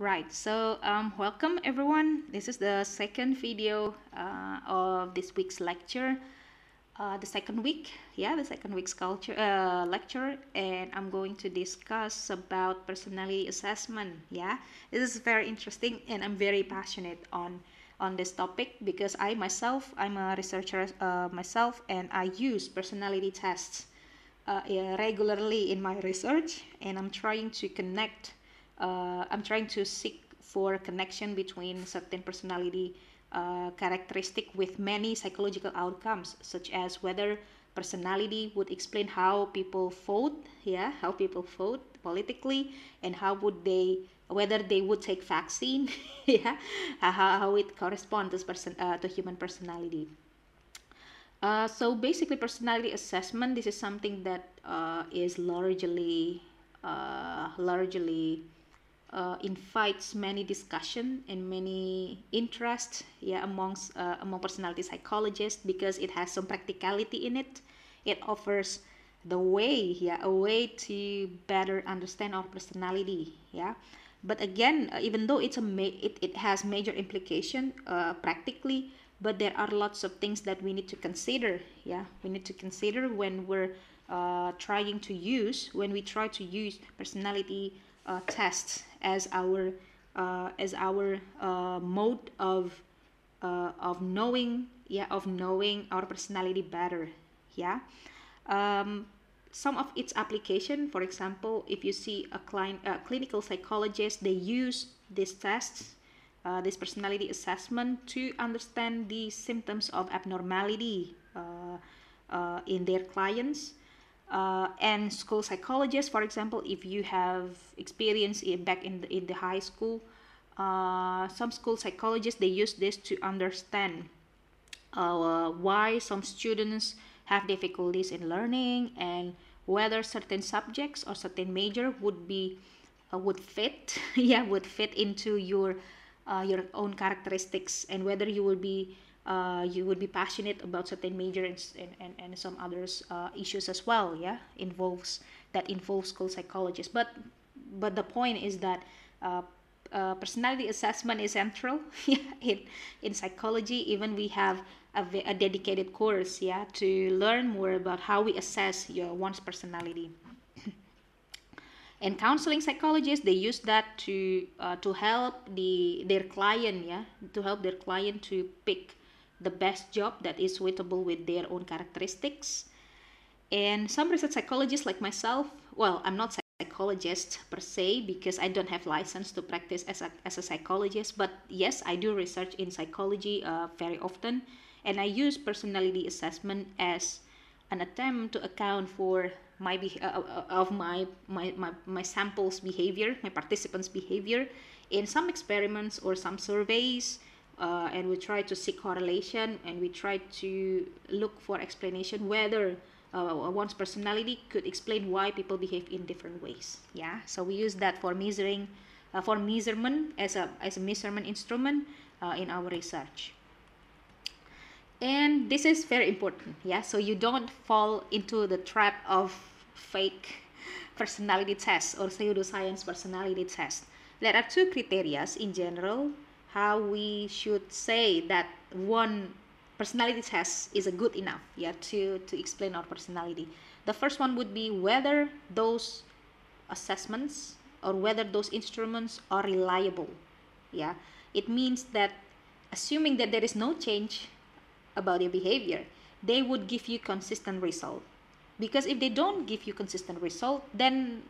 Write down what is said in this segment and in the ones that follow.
Right, so um, welcome everyone. This is the second video uh, of this week's lecture. Uh, the second week, yeah, the second week's culture uh, lecture, and I'm going to discuss about personality assessment. Yeah, this is very interesting, and I'm very passionate on on this topic because I myself, I'm a researcher uh, myself, and I use personality tests uh, regularly in my research, and I'm trying to connect uh, I'm trying to seek for a connection between certain personality uh, characteristic with many psychological outcomes, such as whether personality would explain how people vote, yeah, how people vote politically, and how would they, whether they would take vaccine, yeah, how, how it corresponds to person uh, to human personality. Uh, so basically, personality assessment. This is something that uh, is largely, uh, largely uh, invites many discussion and many interest yeah amongst uh, among personality psychologists because it has some practicality in it. It offers the way yeah a way to better understand our personality yeah. But again uh, even though it's a ma- it, it has major implication uh, practically but there are lots of things that we need to consider yeah. We need to consider when we're uh, trying to use when we try to use personality uh, tests as our uh, as our uh, mode of uh, of knowing yeah of knowing our personality better yeah? Um, some of its application for example if you see a client a clinical psychologist they use these tests uh, this personality assessment to understand the symptoms of abnormality uh, uh, in their clients uh, and school psychologists for example if you have experience in, back in the, in the high school uh, some school psychologists they use this to understand uh, why some students have difficulties in learning and whether certain subjects or certain major would be uh, would fit yeah would fit into your uh, your own characteristics and whether you will be uh, you would be passionate about certain major and, and, and some others uh, issues as well yeah involves that involves school psychologists. But but the point is that uh, uh personality assessment is central in, in psychology. Even we have a, a dedicated course yeah to learn more about how we assess your one's personality. And counseling psychologists they use that to uh, to help the their client yeah to help their client to pick the best job that is suitable with their own characteristics. And some research psychologists like myself, well, I'm not psychologist per se because I don't have license to practice as a, as a psychologist, but yes, I do research in psychology uh, very often, and I use personality assessment as an attempt to account for my be- uh, uh of my, my, my, my samples behavior, my participants' behavior in some experiments or some surveys uh, and we try to seek correlation and we try to look for explanation whether uh, one's personality could explain why people behave in different ways. Yeah so we use that for measuring uh, for measurement as a as a measurement instrument uh, in our research. And this is very important yeah so you don't fall into the trap of fake personality tests or pseudoscience personality tests there are two criteria in general how we should say that one personality test is a good enough yeah to to explain our personality. The first one would be whether those assessments or whether those instruments are reliable yeah. It means that assuming that there is no change about your behavior they would give you consistent result. Because if they don't give you consistent result then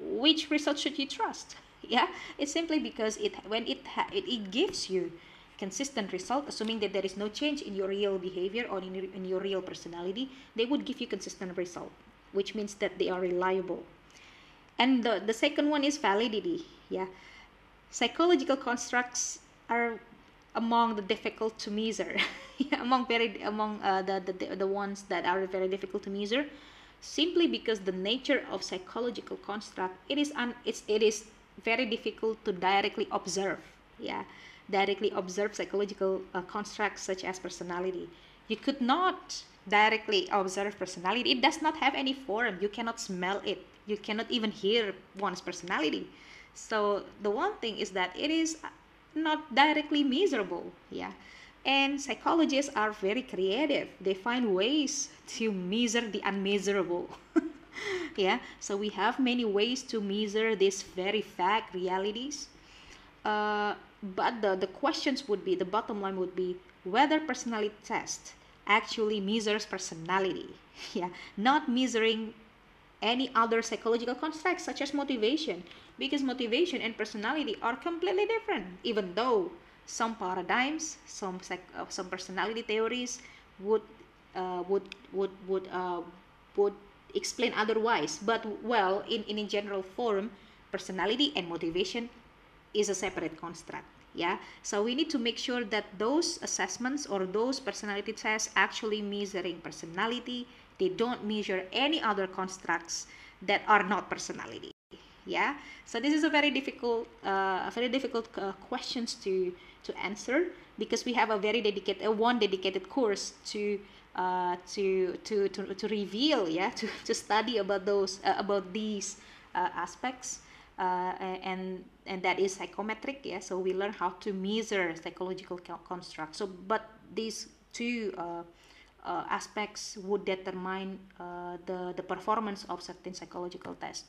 which result should you trust yeah it's simply because it when it it, it gives you consistent result assuming that there is no change in your real behavior or in your, in your real personality they would give you consistent result which means that they are reliable. And the, the second one is validity yeah. Psychological constructs are among the difficult to measure yeah, among very among uh, the, the the ones that are very difficult to measure. Simply because the nature of psychological construct it is un, it's, it is very difficult to directly observe yeah directly observe psychological uh, constructs such as personality you could not directly observe personality it does not have any form you cannot smell it you cannot even hear one's personality So the one thing is that it is not directly measurable. Yeah. And psychologists are very creative. They find ways to measure the unmeasurable. yeah. So we have many ways to measure these very fact realities. Uh, but the, the questions would be the bottom line would be whether personality test actually measures personality yeah not measuring any other psychological constructs such as motivation because motivation and personality are completely different even though some paradigms some psych, uh, some personality theories would uh, would would would uh, would explain otherwise. But well in in a general form personality and motivation is a separate construct yeah? So we need to make sure that those assessments or those personality tests actually measuring personality. They don't measure any other constructs that are not personality yeah? So this is a very difficult uh, very difficult uh, questions to to answer because we have a very dedicated uh, one dedicated course to uh, to, to to to reveal yeah to, to study about those uh, about these uh, aspects uh, and and that is psychometric yeah so we learn how to measure psychological constructs. So but these two uh, uh, aspects would determine uh, the the performance of certain psychological tests.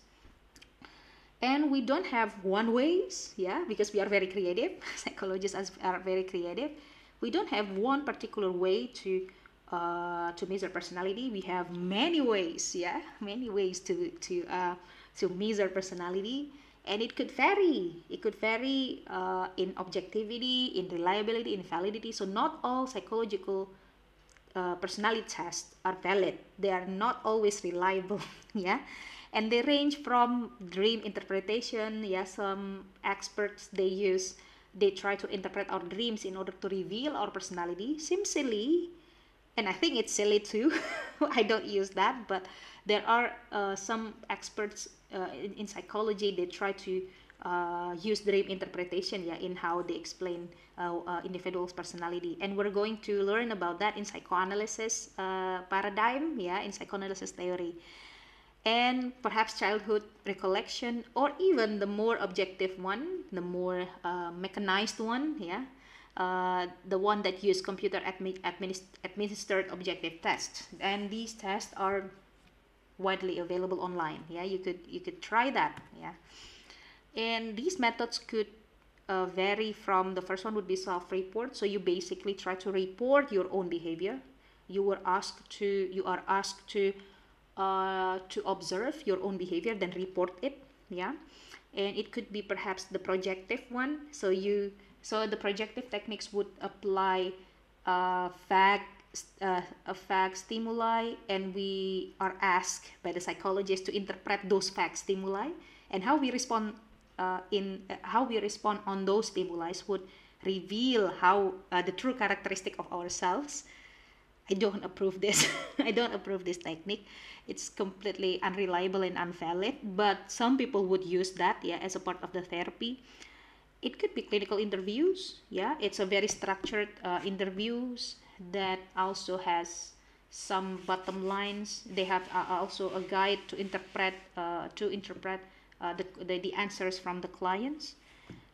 And we don't have one ways yeah because we are very creative. Psychologists are very creative. We don't have one particular way to uh, to measure personality we have many ways yeah many ways to to uh, to measure personality. And it could vary. It could vary uh, in objectivity in reliability in validity. So not all psychological uh, personality tests are valid. They are not always reliable yeah. And they range from dream interpretation yeah some experts they use they try to interpret our dreams in order to reveal our personality. Seems silly and i think it's silly too. I don't use that but there are uh, some experts uh, in, in psychology they try to uh, use dream interpretation yeah in how they explain uh, uh, individual's personality. And we're going to learn about that in psychoanalysis uh, paradigm yeah in psychoanalysis theory. And perhaps childhood recollection or even the more objective one the more mechanized one yeah uh, the one that use computer admi administ administered objective tests and these tests are widely available online. Yeah you could you could try that. Yeah. And these methods could uh, vary from the first one would be self-report so you basically try to report your own behavior. You were asked to you are asked to uh, to observe your own behavior then report it. Yeah. And it could be perhaps the projective one. So you so the projective techniques would apply uh, fact uh, a fact stimuli and we are asked by the psychologist to interpret those fact stimuli. And how we respond uh, in uh, how we respond on those stimuli would reveal how uh, the true characteristic of ourselves. I don't approve this. I don't approve this technique. It's completely unreliable and unvalid but some people would use that yeah as a part of the therapy it could be clinical interviews. Yeah it's a very structured uh, interviews that also has some bottom lines. They have uh, also a guide to interpret uh, to interpret uh, the, the, the answers from the clients.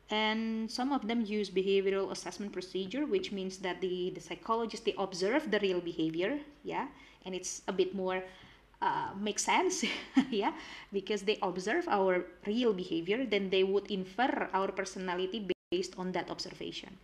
And some of them use behavioral assessment procedure which means that the the psychologist they observe the real behavior. Yeah and it's a bit more uh, makes sense yeah because they observe our real behavior then they would infer our personality based on that observation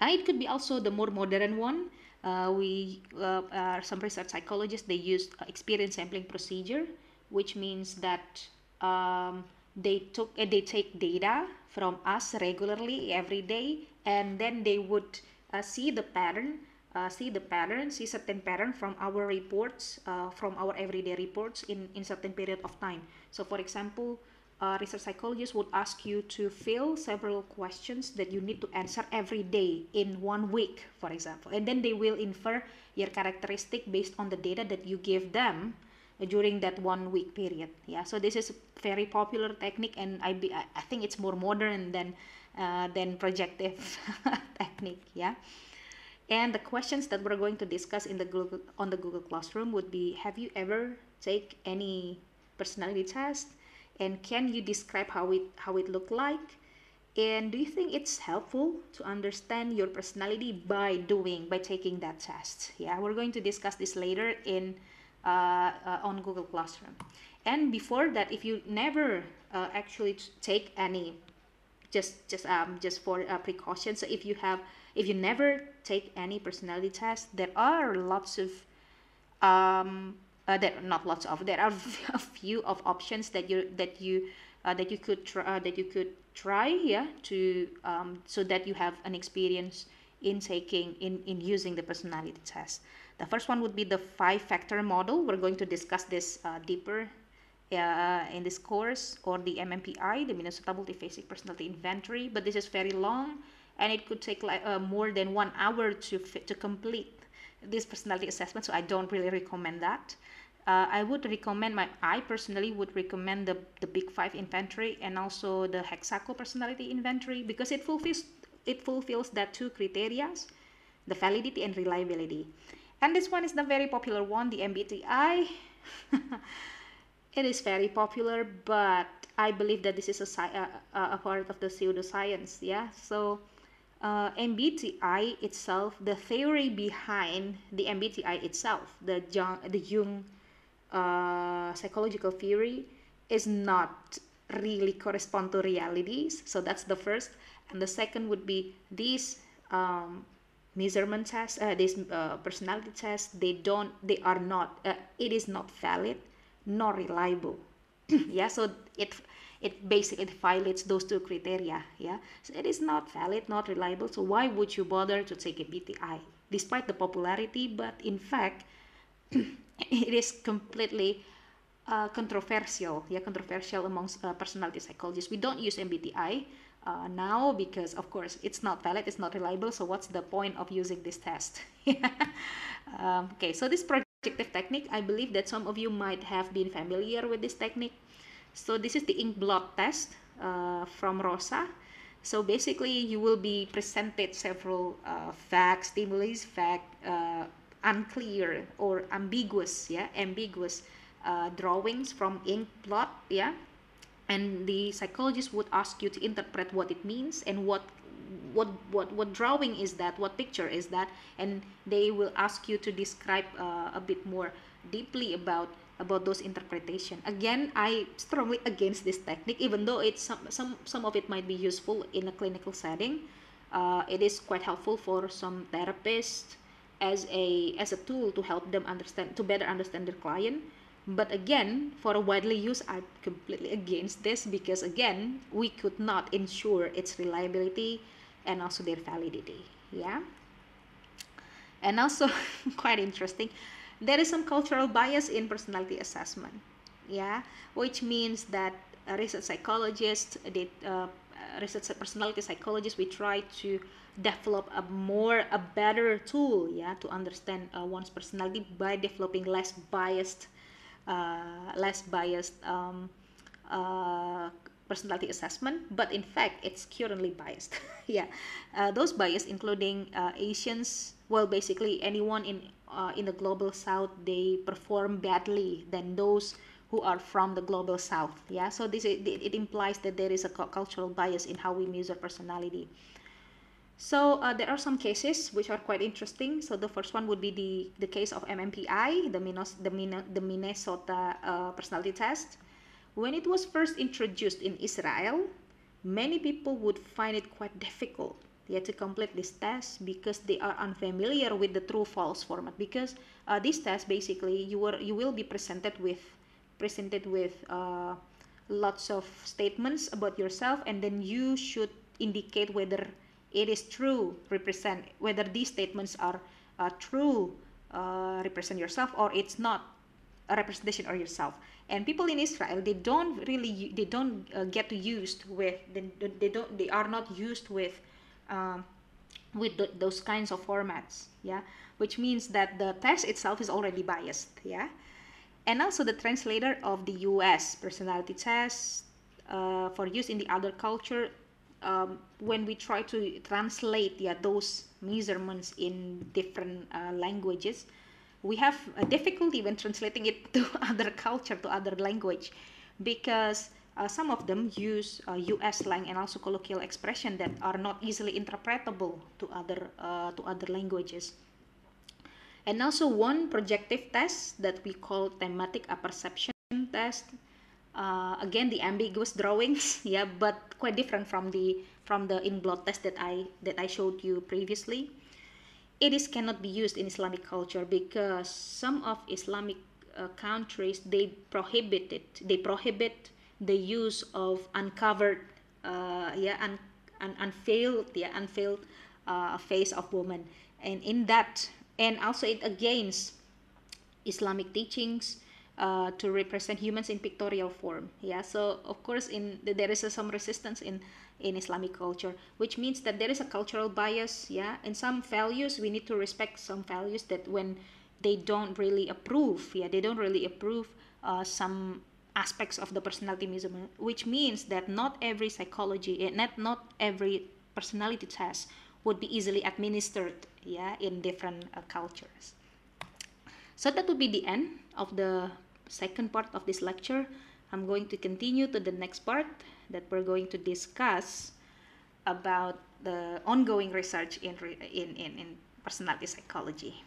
uh, it could be also the more modern one. Uh, we uh, uh, some research psychologists they use experience sampling procedure, which means that um, they took uh, they take data from us regularly every day, and then they would uh, see the pattern, see the pattern, see certain pattern from our reports, from our everyday reports in in certain period of time. So, for example uh, research psychologists would ask you to fill several questions that you need to answer every day in one week, for example. And then they will infer your characteristic based on the data that you give them during that one week period. Yeah, so this is a very popular technique, and I be, I think it's more modern than uh, than projective technique. Yeah. And the questions that we're going to discuss in the Google on the Google Classroom would be: Have you ever take any personality test? and can you describe how it how it looked like? And do you think it's helpful to understand your personality by doing by taking that test? Yeah we're going to discuss this later in uh, uh, on google classroom. And before that if you never uh, actually take any just just um just for uh, precaution so if you have if you never take any personality test there are lots of um uh, there not lots of there are a few of options that you that you uh, that you could try uh, that you could try yeah to um, so that you have an experience in taking in in using the personality test. The first one would be the five factor model. We're going to discuss this uh, deeper uh, in this course or the MMPI the Minnesota Multiphasic Personality Inventory but this is very long and it could take like uh, more than one hour to to complete this personality assessment so I don't really recommend that uh, I would recommend my I personally would recommend the the Big Five inventory and also the Hexaco personality inventory because it fulfills it fulfills that two criteria, the validity and reliability. And this one is the very popular one, the MBTI. it is very popular, but I believe that this is a, a, a part of the pseudoscience. Yeah, so uh, MBTI itself, the theory behind the MBTI itself, the Jung, the Jung uh, psychological theory is not really correspond to realities. So that's the first. And the second would be these um, measurement tests uh, these uh, personality tests they don't they are not uh, it is not valid nor reliable. Yeah so it it basically violates those two criteria yeah so it is not valid not reliable so why would you bother to take MBTI despite the popularity but in fact it is completely uh, controversial, yeah, controversial amongst uh, personality psychologists. We don't use MBTI uh, now because, of course, it's not valid, it's not reliable. So what's the point of using this test? um, okay, so this projective technique, I believe that some of you might have been familiar with this technique. So this is the ink blot test uh, from Rorschach. So basically, you will be presented several uh, facts, stimuli, fact, uh, unclear or ambiguous yeah ambiguous uh, drawings from ink blot yeah and the psychologist would ask you to interpret what it means and what what what what drawing is that what picture is that and they will ask you to describe uh, a bit more deeply about about those interpretation. Again i strongly against this technique even though it's some some some of it might be useful in a clinical setting. Uh, it is quite helpful for some therapists as a as a tool to help them understand to better understand their client. But again for a widely use i'm completely against this because again we could not ensure its reliability and also their validity. Yeah? And also quite interesting there is some cultural bias in personality assessment yeah which means that research psychologists did uh, research personality psychologists we try to develop a more a better tool yeah to understand uh, one's personality by developing less biased uh, less biased um, uh, personality assessment. But in fact it's currently biased yeah uh, those bias including uh, asians well basically anyone in uh, in the global south they perform badly than those who are from the global south yeah so this it, it implies that there is a cultural bias in how we measure personality so uh, there are some cases which are quite interesting. So the first one would be the, the case of MMPI, the, Minos, the, the Minnesota uh, personality test. When it was first introduced in Israel, many people would find it quite difficult yeah, to complete this test because they are unfamiliar with the true-false format. Because uh, this test basically you were you will be presented with presented with uh, lots of statements about yourself, and then you should indicate whether it is true represent whether these statements are uh, true uh, represent yourself or it's not a representation of yourself and people in israel they don't really they don't uh, get used with they, they don't they are not used with um, with the, those kinds of formats yeah? Which means that the test itself is already biased yeah? And also the translator of the us personality test uh, for use in the other culture um, when we try to translate yeah, those measurements in different uh, languages, we have a difficulty when translating it to other culture, to other language, because uh, some of them use uh, US slang and also colloquial expression that are not easily interpretable to other uh, to other languages. And also one projective test that we call thematic apperception test. Uh, again, the ambiguous drawings, yeah, but quite different from the from the inkblot test that I that I showed you previously. It is cannot be used in Islamic culture because some of Islamic uh, countries they prohibit it. They prohibit the use of uncovered, uh, yeah, un, un, unveiled, yeah, unveiled uh, face of woman, and in that, and also it against Islamic teachings uh, to represent humans in pictorial form. Yeah, so of course, in there is some resistance in in Islamic culture, which means that there is a cultural bias. Yeah, and some values we need to respect some values that when they don't really approve. Yeah, they don't really approve uh, some aspects of the personality measurement, which means that not every psychology, eh, not not every personality test would be easily administered, yeah, in different uh, cultures. So that would be the end of the second part of this lecture. I'm going to continue to the next part that we're going to discuss about the ongoing research in, in, in, in personality psychology.